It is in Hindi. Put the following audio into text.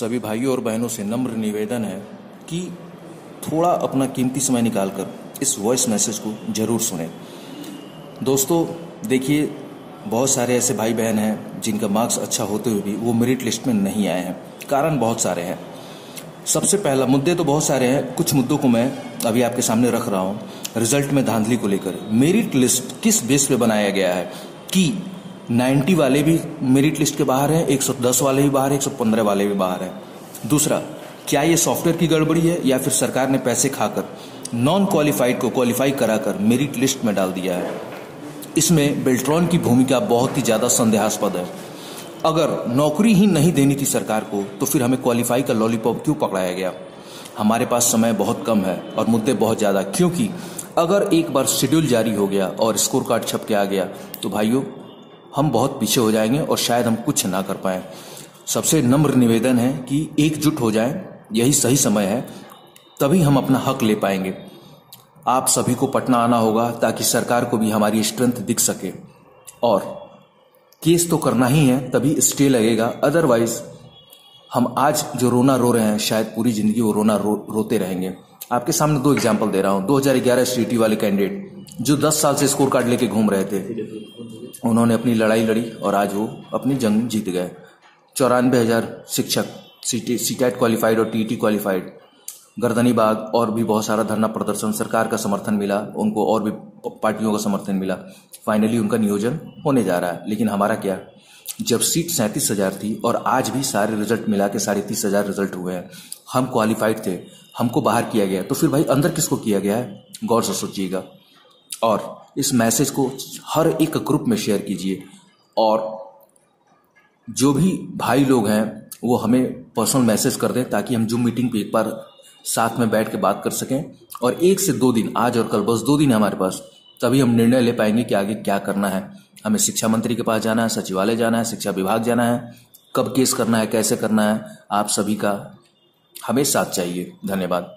सभी भाइयों और बहनों से नम्र निवेदन है कि थोड़ा अपना कीमती समय निकालकर इस वॉइस मैसेज को ज़रूर सुने। दोस्तों, देखिए, बहुत सारे ऐसे भाई बहन हैं जिनका मार्क्स अच्छा होते हुए भी वो मेरिट लिस्ट में नहीं आए हैं। कारण बहुत सारे हैं। सबसे पहला, मुद्दे तो बहुत सारे हैं। कुछ मुद्दों को मैं अभी आपके सामने रख रहा हूँ। रिज़ल्ट में धांधली को लेकर। मेरिट लिस्ट किस बेस पे बनाया गया है? कि 90 वाले भी मेरिट लिस्ट के बाहर हैं 110 वाले भी बाहर हैं 115 वाले भी बाहर हैं। दूसरा, क्या ये सॉफ्टवेयर की गड़बड़ी है या फिर सरकार ने पैसे खाकर नॉन क्वालिफाइड को क्वालिफाई कराकर मेरिट लिस्ट में डाल दिया है? इसमें बेल्ट्रॉन की भूमिका बहुत ही ज़्यादा संदेहास्पद है। अगर नौकरी ही नहीं देनी थी सरकार को तो फिर हमें क्वालिफाई का लॉलीपॉप क्यों पकड़ाया गया? हमारे पास समय बहुत कम है और मुद्दे बहुत ज़्यादा, क्योंकि अगर एक बार शेड्यूल जारी हो गया और स्कोर कार्ड छप के आ गया तो भाइयों हम बहुत पीछे हो जाएँगे और शायद हम कुछ ना कर पाए। सबसे नम्र निवेदन है कि एकजुट हो जाएँ यही सही समय है तभी हम अपना हक ले पाएँगे। आप सभी को पटना आना होगा ताकि सरकार को भी हमारी स्ट्रेंथ दिख सके। और केस तो करना ही है तभी स्टे लगेगा अदरवाइज़ हम आज जो रोना रो रहे हैं शायद पूरी ज़िंदगी वो रोना रो, रोते रहेंगे। आपके सामने दो एग्ज़ाम्पल दे रहा हूँ। 2011 सीटी वाले कैंडिडेट जो 10 साल से स्कोर कार्ड लेके घूम रहे थे। उन्होंने अपनी लड़ाई लड़ी और आज वो अपनी जंग जीत गए। चौरानवे हज़ार शिक्षक सी सीटेट क्वालिफाइड और टीटी क्वालिफाइड गर्दनी बाग और भी बहुत सारा धरना प्रदर्शन सरकार का समर्थन मिला, उनको और भी पार्टियों का समर्थन मिला। फाइनली उनका नियोजन होने जा रहा है, लेकिन हमारा क्या? जब सीट सैंतीस हज़ार थी और आज भी सारे रिज़ल्ट मिला के साढ़े तीस हज़ार रिज़ल्ट हुए हैं। हम क्वालिफाइड थे, हमको बाहर किया गया तो फिर भाई अंदर किसको किया गया है? गौर से सोचिएगा। और इस मैसेज को हर एक ग्रुप में शेयर कीजिए। और जो भी भाई लोग हैं, वो हमें पर्सनल मैसेज कर दें ताकि हम जूम मीटिंग पे एक बार साथ में बैठ के बात कर सकें। और एक से दो दिन, आज और कल, बस दो दिन है हमारे पास, तभी हम निर्णय ले पाएँगे कि आगे क्या करना है। हमें शिक्षा मंत्री के पास जाना है, सचिवालय जाना है, शिक्षा विभाग जाना है, कब केस करना है, कैसे करना है, आप सभी का हमें साथ चाहिए। धन्यवाद।